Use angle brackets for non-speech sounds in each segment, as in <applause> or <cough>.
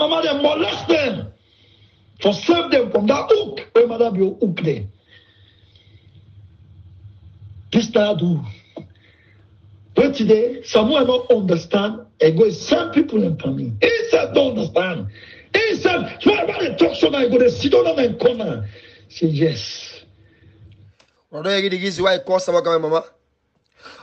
mama them, molest them, for save them from that hook. Where mother be hook there. This now do. But today, someone not understand and go send people in me. He said don't understand. He said, why about the talk so now go to sit down and corner. Say yes. You the reason why it cost Samuel Kamara, mama.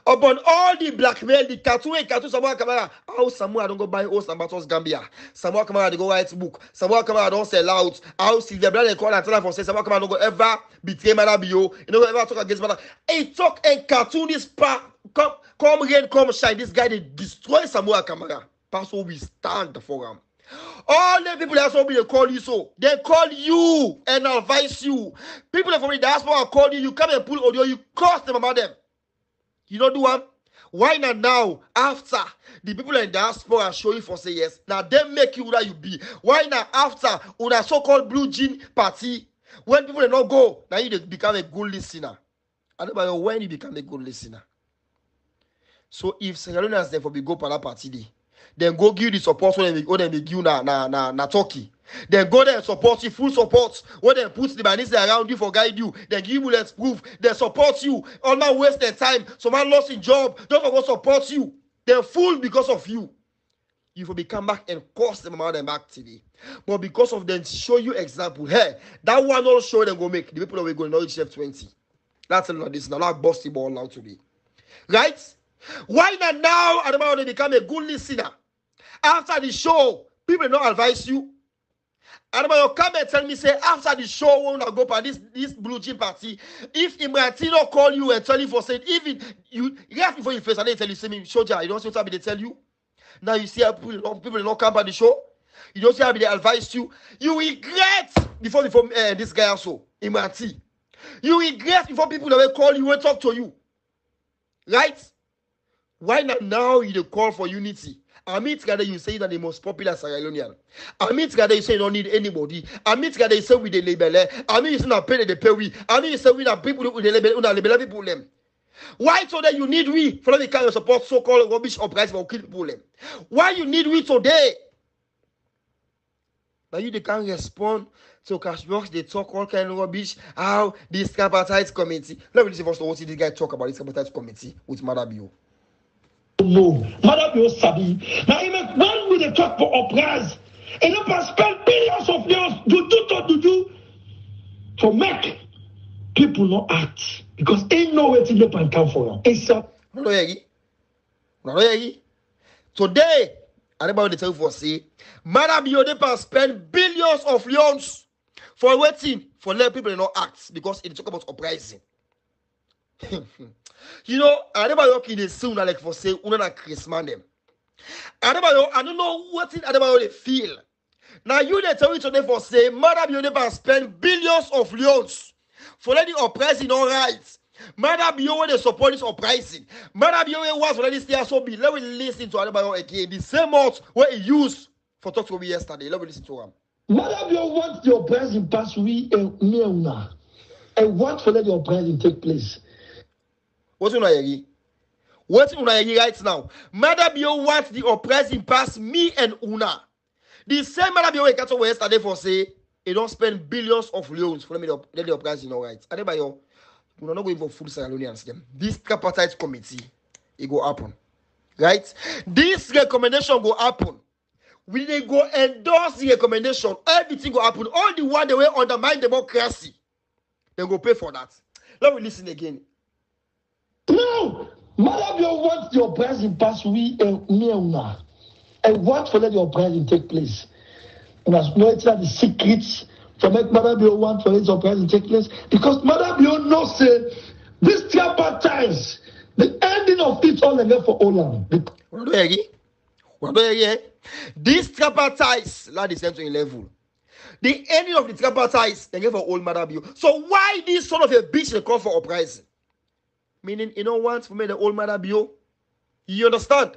Upon all the blackmail, the tattoo eh, and tattoo Samuel Kamara, how Samuel don't go buy old Sambatos Gambia. Samuel Kamara they go write book. Samuel Kamara don't sell out. How Sylvia Brother call and tell for say Samuel Kamara don't go ever betray Mother Bio. You know ever talk against Mother. Hey, talk and cartoon this pa come come rain, come shine. This guy they destroy Samuel Kamara. What we stand for him. All the people that's what they call you so. They call you and advise you. People from the diaspora call you, you come and pull audio, you curse them about them. You don't do what? Why not now? After the people in diaspora show you for say yes, now they make you that you be. Why not after on a so-called blue jean party? When people they not go, now you become a good listener. Don't know when you become a good listener. So if Sierra Leoneans therefore be go para that party day, then go give the support when they when they give na na na na Turkey. Then go there and support you, full support. When they put the minister around you for guide you, then give you bullet proof, they support you. All my waste their time. Some man lost his job, don't go support you. They're full because of you. You will become back and cost them about them back today. But because of them show you example, hey, that one not show them go make the people that we go knowledge chef 20. That's a lot this now. Not busty ball now today. Right? Why not now? They become a good listener. After the show, people don't advise you. And when you come and tell me, say, after the show, when I go for this, this blue jean party, if Imratino call you and tell you for saying, even you, yes, before you face, and they tell you, say, me, soldier, you don't see what they tell you. Now you see people, don't- people don't come by the show. You don't see how they advise you. You regret before before uh, this guy also, Imrati. You regret before people that will call you and talk to you. Right? Why not now you call for unity? Amit together you say that the most popular Sierra Leonean. Amit together you say you don't need anybody. Amit together you say we dey label. eh. Amit you say na pay they pay we. Amit you say we na people we dey label. We na label people them. Why today you need we for the kind of support so-called rubbish uprising for kill people them? Why you need we today? But you they can't respond to Cashbox. They talk all kind of rubbish. How this tripartite committee. Let me listen first to what this guy talk about this tripartite committee with Maada Bio. No, Mother Bio Sabi. Now, even when we dey talk for uprise, and you can spend billions of dollars to do to do do to make people not act because ain't no way to they can come for them. It's a Una no hear yi? Una no hear yi? Today, anybody dey tell you for say, Madam Yodepa spend billions of loans for waiting for let people not act because it talk about uprising. <laughs> you know, Adebayo ki dey say una like for say una na Christmas dem. Adebayo, I don't know what it Adebayo dey feel. Now you dey tell me today for say, Madam Yodepa spend billions of loans for let the uprising all right. Madam Yo dey support this uprising. Madam Yo was already stay so be. Let me listen to Adebayo again. The same wey he used for talk to me yesterday. Let me listen to him. Mother Bio want the uprising pass we and me una. And want for let the uprising take place. What una hear? What una hear right now? Madam Yo want the uprising pass me and una. The same Madam Yo wey catch up yesterday for say he don spend billions of loans for let me the, the uprising all right. Adebayo, una no go Sierra Leoneans dem. This tripartite committee, e go happen. Right? This recommendation go happen. We dey go endorse the recommendation. Everything go happen. All the one they will undermine democracy. They go pay for that. Let me listen again. No, Mother Bio want the uprising pass we and me and una. And want for let the uprising take place. Una know it's not the secrets for make Mother Bio want for let the uprising take place because Mother Bio knows say this tripartite, the ending of it all again for Olam. The Una don hear yi? Una don hear yi, eh? This tripartite, like the same to level. The ending of the tripartite, they get for old mother bill. So why this son of a bitch they call for uprising? Meaning, you don't want for me the old mother bill. You understand?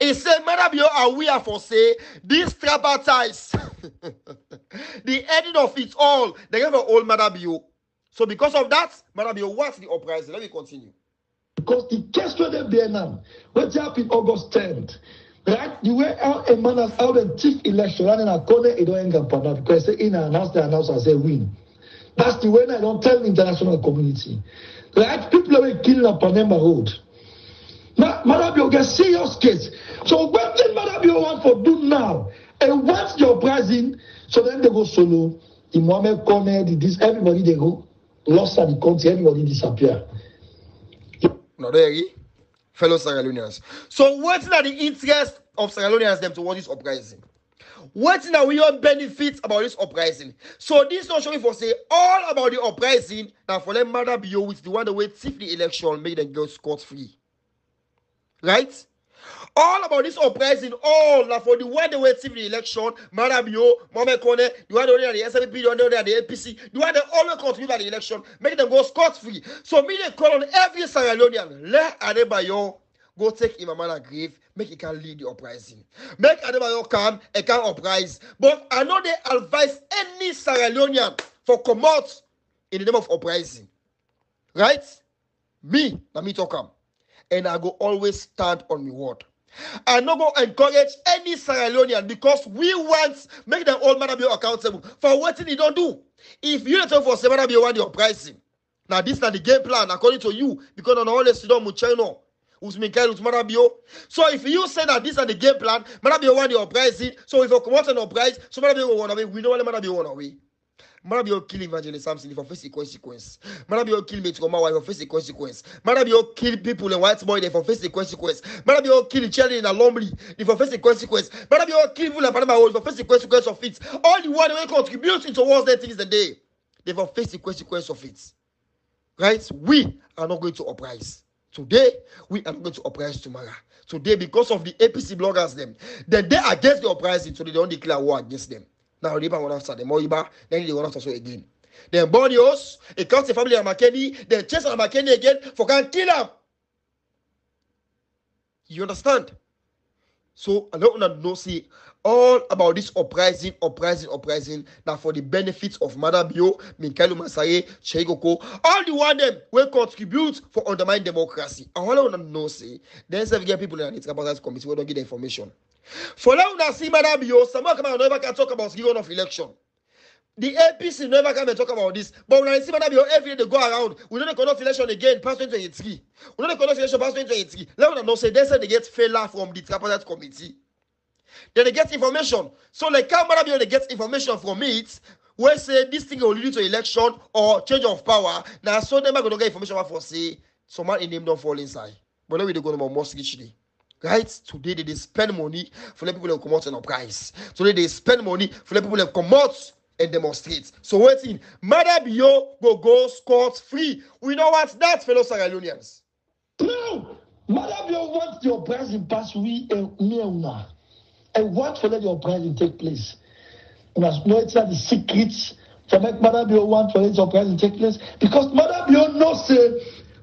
He said, bill, are we are for say this tripartite, <laughs> the ending of it all, they get for old mother bill. So because of that, bill wants the uprising. Let me continue. Because the case where they bear now, what happened August 10th, Right? The way how a man has held a chief election and a corner it don't end up because in announce the announce I say win. That's the way I don't tell the international community. Right? People are killing up Panema Road. Now, Maada Bio get serious case. So what did Maada Bio want for do now? And once your pricing, so then they go solo. The Mohammed the this everybody they go lost at the country, everybody disappear. No, there fellow Sierra. So what's are the interest of Sierra them towards this uprising? What now we all benefits about this uprising? So this not showing for say all about the uprising now for them mother be with the one that way thief the election make them go scot free. Right? All about this uprising, all now for the one that way thief the election, mother be Mohamed Kone, the one that the SNP, the one that the APC, the one that always contribute by the election, make them go scot free. So me they call on every Sierra Leonean, let Adebayo go take Imamana grave, make he can lead the uprising. Make Adebayo come and can uprise. But I know they advise any Sierra Leonean for come out in the name of uprising. Right? Me, let me talk. And I go always stand on my word. I no go encourage any Sierra Leonean because we want make them all man be accountable for what he don't do. If you don't for say man be want the uprising, now this is the game plan according to you because on all the student Kyle Marabio. So if you say that this is the game plan, Marabio want the uprising. So if you come out an uprising, so Marabio will want away. We know what Marabio want away. Marabio kill Evangelist Samson if face the consequence. Marabio kill me to wife for face the consequence. Marabio kill people in white boy they for face the consequence. Marabio kill children in a Lombly if for face the consequence. Marabio kill people in Panama if for face the consequence of it. All the one they contribute towards that things the day. They for face the consequence of it. Right? We are not going to uprise. Today, we are going to uprise tomorrow. Today, because of the APC bloggers, them, then they against the uprising, so they don't declare war against them. Now, want to start them, Moiba, then they want to also again. Then Borneos, it comes the family McKinney, then chase McKinney again for can kill them. You understand? So I don't know see all about this uprising, uprising, uprising. Now for the benefits of Madabio, Minkelu Masaye, Cheigoko, all the one them will contribute for undermine democracy. I want to know see. Then some get people in the about committee we don't get the information. For now, see Madabio, someone come out never can talk about given of election. The APC never come and talk about this. But when I see Madabio every day they go around, we don't conduct election again past 2023. We don't conduct election past 2023. Let me know say they said they get failure from the tripartite committee. Then they get information. So like how Madabio they get information from it, where say this thing will lead to election or change of power. Now so them are gonna get information for say someone in name don't fall inside. But let me go to mosque today. Right? Today they, they spend money for the people that come out and price. Today they spend money for the people that come out and demonstrate. So waiting, Maada Bio go go scot free. We know what that, fellow Sierra Leoneans. No, Maada Bio wants the uprising pass we eh, and me una. And what for let the uprising take place? You must know it's not the secrets for make Maada Bio want for let the uprising take place because Maada Bio knows say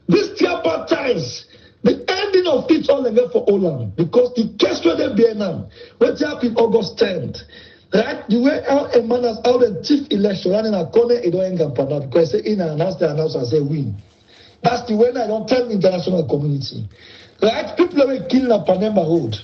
this tripartite the ending of it all again for Olam because the case where they bear now, what happened August 10th. Right? The way how a man has held a chief election running a corner, it don't end up because say in announce the announce and say win. That's the way I don't tell the international community. Right? People are killing a Panama road.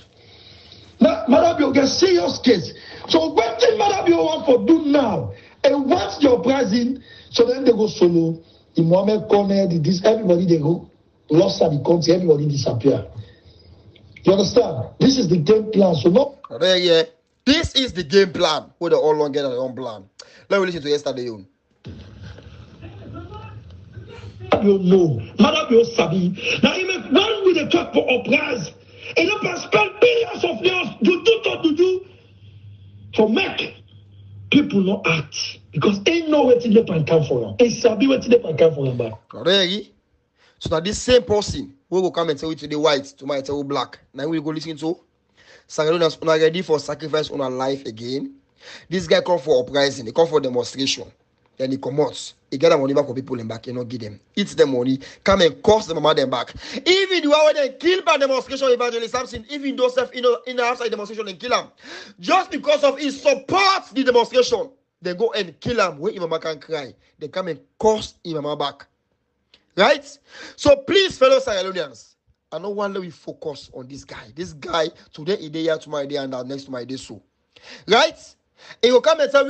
Now, Madabio get serious case. So what did Madabio want for do now? And once the uprising, so then they go solo. The Mohammed corner, the this everybody they go lost at the country, everybody disappear. You understand? This is the game plan. So no. There, yeah. This is the game plan. Where they all long get their own plan. Let me listen to yesterday. You know, Madam you sabi. Now you one with the talk for uprise. And you can spend billions of years to do to do to make people not act because ain't no way to they can come for them. Ain't sabi what they can come for them. There, so now this same person we will come and tell you to the white, to my tell black. Now we go listen to Sierra una ready for sacrifice on our life again. This guy come for uprising, he come for demonstration. Then he commotes. He get the money back for people in back, you know, give them. Eat the money, come and cost the mama them back. Even the one where they kill by demonstration evangelist Samson, even those in, in the outside demonstration and kill him. Just because of his support the demonstration, they go and kill him where Imama can cry. They come and cost Imama back. Right? So please, fellow Sierra I don't want let we focus on this guy. This guy today, a day, tomorrow, a day, and next tomorrow, a day so. Right? He will come and tell me.